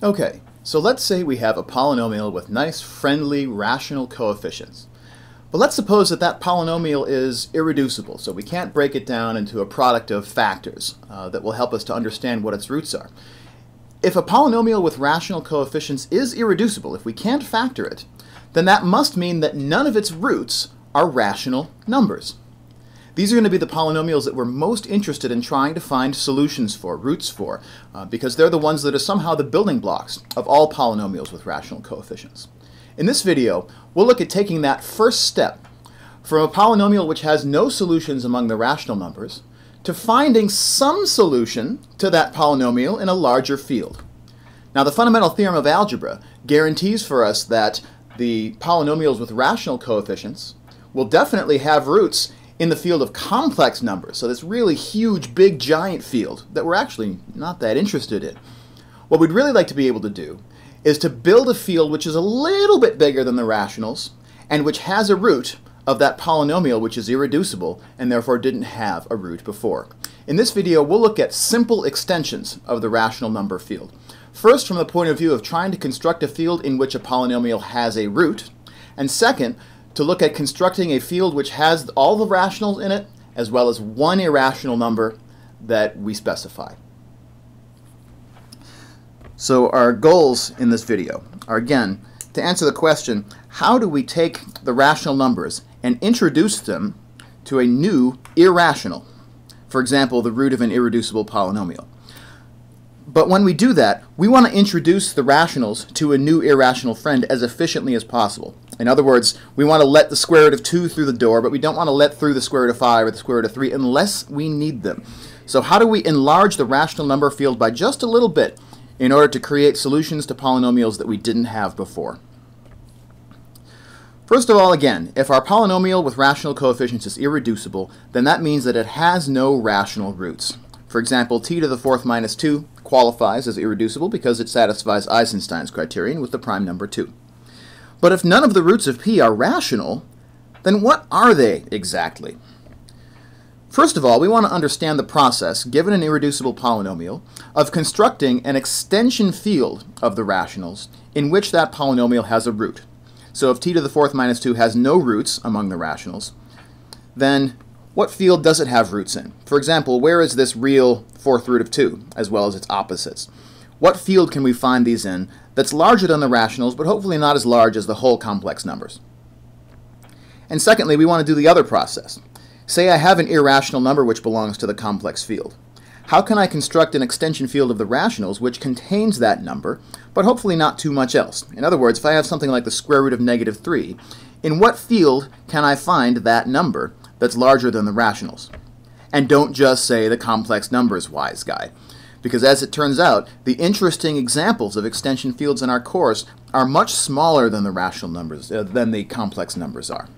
Okay, so let's say we have a polynomial with nice, friendly, rational coefficients. But let's suppose that that polynomial is irreducible, so we can't break it down into a product of factors uh, that will help us to understand what its roots are. If a polynomial with rational coefficients is irreducible, if we can't factor it, then that must mean that none of its roots are rational numbers. These are going to be the polynomials that we're most interested in trying to find solutions for, roots for, uh, because they're the ones that are somehow the building blocks of all polynomials with rational coefficients. In this video, we'll look at taking that first step from a polynomial which has no solutions among the rational numbers to finding some solution to that polynomial in a larger field. Now the fundamental theorem of algebra guarantees for us that the polynomials with rational coefficients will definitely have roots in the field of complex numbers, so this really huge, big, giant field that we're actually not that interested in. What we'd really like to be able to do is to build a field which is a little bit bigger than the rationals and which has a root of that polynomial which is irreducible and therefore didn't have a root before. In this video, we'll look at simple extensions of the rational number field. First, from the point of view of trying to construct a field in which a polynomial has a root, and second, to look at constructing a field which has all the rationals in it, as well as one irrational number that we specify. So our goals in this video are again to answer the question, how do we take the rational numbers and introduce them to a new irrational? For example, the root of an irreducible polynomial. But when we do that, we want to introduce the rationals to a new irrational friend as efficiently as possible. In other words, we want to let the square root of 2 through the door, but we don't want to let through the square root of 5 or the square root of 3 unless we need them. So how do we enlarge the rational number field by just a little bit in order to create solutions to polynomials that we didn't have before? First of all, again, if our polynomial with rational coefficients is irreducible, then that means that it has no rational roots. For example, t to the fourth minus 2 qualifies as irreducible because it satisfies Eisenstein's criterion with the prime number 2. But if none of the roots of p are rational, then what are they exactly? First of all, we want to understand the process, given an irreducible polynomial, of constructing an extension field of the rationals in which that polynomial has a root. So if t to the fourth minus 2 has no roots among the rationals, then what field does it have roots in? For example, where is this real fourth root of 2, as well as its opposites? What field can we find these in that's larger than the rationals, but hopefully not as large as the whole complex numbers? And secondly, we want to do the other process. Say I have an irrational number which belongs to the complex field. How can I construct an extension field of the rationals which contains that number, but hopefully not too much else? In other words, if I have something like the square root of negative 3, in what field can I find that number that's larger than the rationals. And don't just say the complex numbers wise guy. Because as it turns out, the interesting examples of extension fields in our course are much smaller than the rational numbers, uh, than the complex numbers are.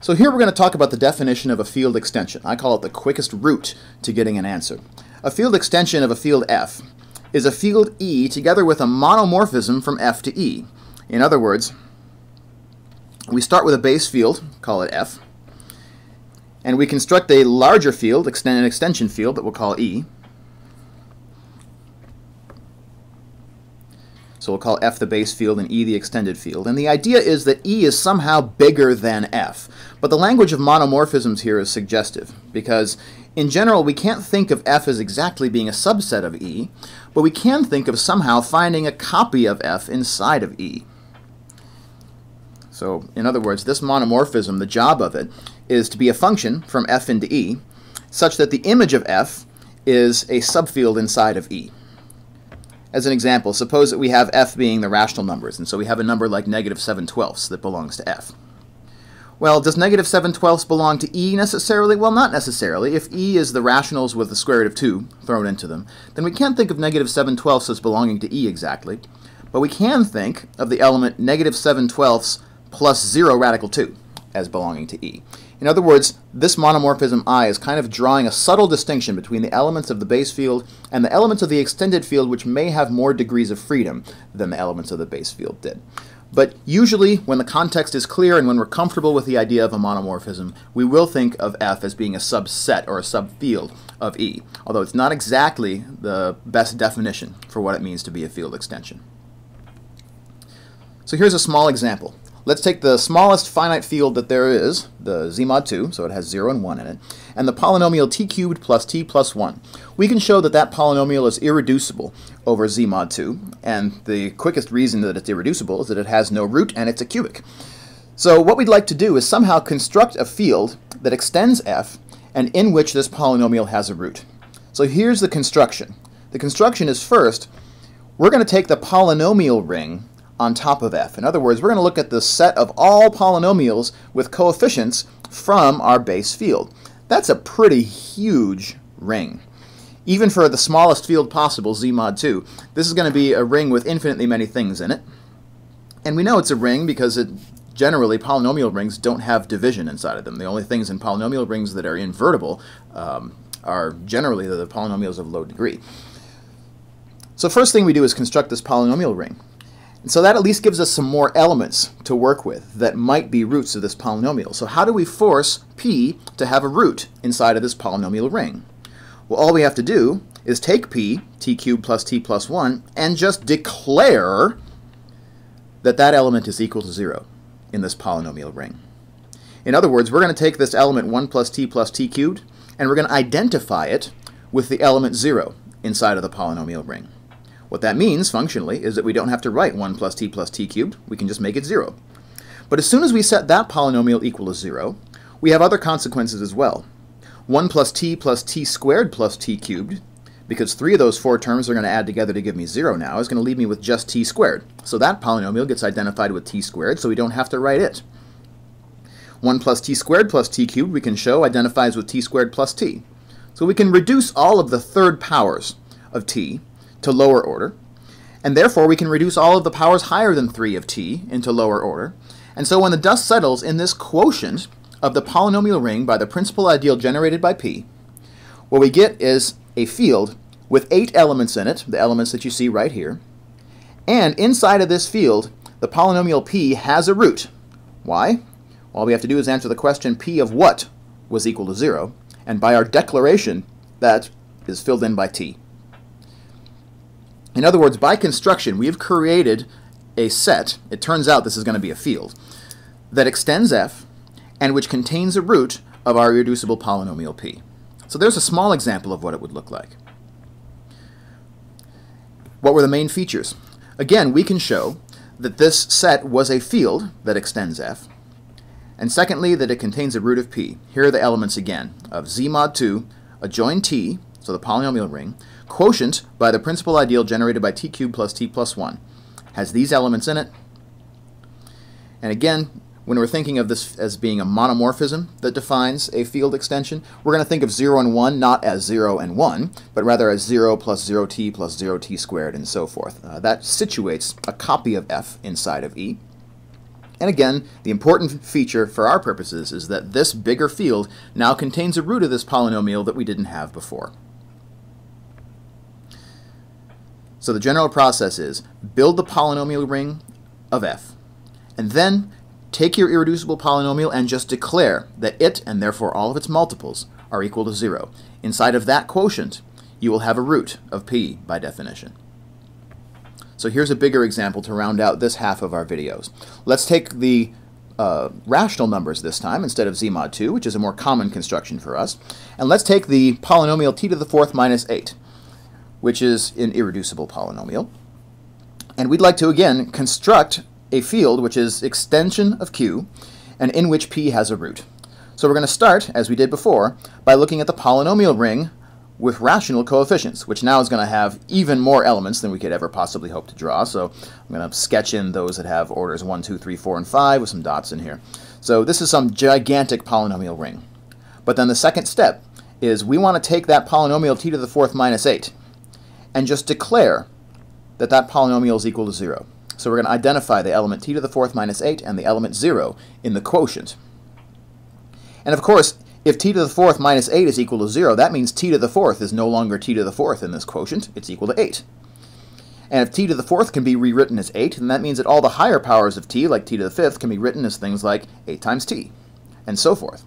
So here we're going to talk about the definition of a field extension. I call it the quickest route to getting an answer. A field extension of a field F is a field E together with a monomorphism from F to E. In other words, we start with a base field, call it F, and we construct a larger field, an extension field that we'll call E. So we'll call F the base field and E the extended field. And the idea is that E is somehow bigger than F. But the language of monomorphisms here is suggestive, because in general we can't think of F as exactly being a subset of E, but we can think of somehow finding a copy of F inside of E. So in other words, this monomorphism, the job of it, is to be a function from f into e, such that the image of f is a subfield inside of e. As an example, suppose that we have f being the rational numbers, and so we have a number like negative 7 twelfths that belongs to f. Well, does negative 7 twelfths belong to e necessarily? Well, not necessarily. If e is the rationals with the square root of 2 thrown into them, then we can't think of negative 7 twelfths as belonging to e exactly. But we can think of the element negative 7 twelfths plus 0 radical 2 as belonging to E. In other words, this monomorphism I is kind of drawing a subtle distinction between the elements of the base field and the elements of the extended field which may have more degrees of freedom than the elements of the base field did. But usually, when the context is clear and when we're comfortable with the idea of a monomorphism, we will think of F as being a subset or a subfield of E, although it's not exactly the best definition for what it means to be a field extension. So here's a small example. Let's take the smallest finite field that there is, the z mod 2, so it has 0 and 1 in it, and the polynomial t cubed plus t plus 1. We can show that that polynomial is irreducible over z mod 2, and the quickest reason that it's irreducible is that it has no root and it's a cubic. So what we'd like to do is somehow construct a field that extends f and in which this polynomial has a root. So here's the construction. The construction is first, we're going to take the polynomial ring on top of f. In other words, we're going to look at the set of all polynomials with coefficients from our base field. That's a pretty huge ring. Even for the smallest field possible, z mod 2, this is going to be a ring with infinitely many things in it. And we know it's a ring because it generally polynomial rings don't have division inside of them. The only things in polynomial rings that are invertible um, are generally the polynomials of low degree. So first thing we do is construct this polynomial ring. And so that at least gives us some more elements to work with that might be roots of this polynomial. So how do we force p to have a root inside of this polynomial ring? Well, all we have to do is take p, t cubed plus t plus 1, and just declare that that element is equal to 0 in this polynomial ring. In other words, we're going to take this element 1 plus t plus t cubed, and we're going to identify it with the element 0 inside of the polynomial ring. What that means, functionally, is that we don't have to write 1 plus t plus t cubed. We can just make it 0. But as soon as we set that polynomial equal to 0, we have other consequences as well. 1 plus t plus t squared plus t cubed, because three of those four terms are going to add together to give me 0 now, is going to leave me with just t squared. So that polynomial gets identified with t squared, so we don't have to write it. 1 plus t squared plus t cubed, we can show, identifies with t squared plus t. So we can reduce all of the third powers of t to lower order, and therefore we can reduce all of the powers higher than 3 of t into lower order. And so when the dust settles in this quotient of the polynomial ring by the principal ideal generated by p, what we get is a field with eight elements in it, the elements that you see right here, and inside of this field, the polynomial p has a root. Why? All we have to do is answer the question p of what was equal to 0, and by our declaration, that is filled in by t. In other words, by construction, we have created a set, it turns out this is going to be a field, that extends f and which contains a root of our irreducible polynomial p. So there's a small example of what it would look like. What were the main features? Again, we can show that this set was a field that extends f, and secondly, that it contains a root of p. Here are the elements again of z mod 2, a adjoin t, so the polynomial ring, quotient by the principal ideal generated by t cubed plus t plus 1. Has these elements in it. And again, when we're thinking of this as being a monomorphism that defines a field extension, we're going to think of 0 and 1 not as 0 and 1, but rather as 0 plus 0t plus 0t squared and so forth. Uh, that situates a copy of f inside of E. And again, the important feature for our purposes is that this bigger field now contains a root of this polynomial that we didn't have before. So the general process is build the polynomial ring of f, and then take your irreducible polynomial and just declare that it, and therefore all of its multiples, are equal to 0. Inside of that quotient, you will have a root of p by definition. So here's a bigger example to round out this half of our videos. Let's take the uh, rational numbers this time instead of z mod 2, which is a more common construction for us. And let's take the polynomial t to the fourth minus 8 which is an irreducible polynomial. And we'd like to, again, construct a field which is extension of Q, and in which P has a root. So we're going to start, as we did before, by looking at the polynomial ring with rational coefficients, which now is going to have even more elements than we could ever possibly hope to draw. So I'm going to sketch in those that have orders 1, 2, 3, 4, and 5 with some dots in here. So this is some gigantic polynomial ring. But then the second step is we want to take that polynomial t to the fourth minus 8 and just declare that that polynomial is equal to 0. So we're going to identify the element t to the fourth minus 8 and the element 0 in the quotient. And of course, if t to the fourth minus 8 is equal to 0, that means t to the fourth is no longer t to the fourth in this quotient. It's equal to 8. And if t to the fourth can be rewritten as 8, then that means that all the higher powers of t, like t to the fifth, can be written as things like 8 times t, and so forth.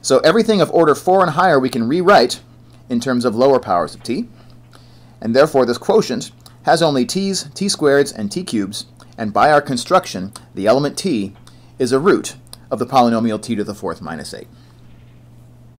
So everything of order 4 and higher we can rewrite in terms of lower powers of t, and therefore this quotient has only t's, t squareds, and t cubes, and by our construction, the element t is a root of the polynomial t to the fourth minus 8.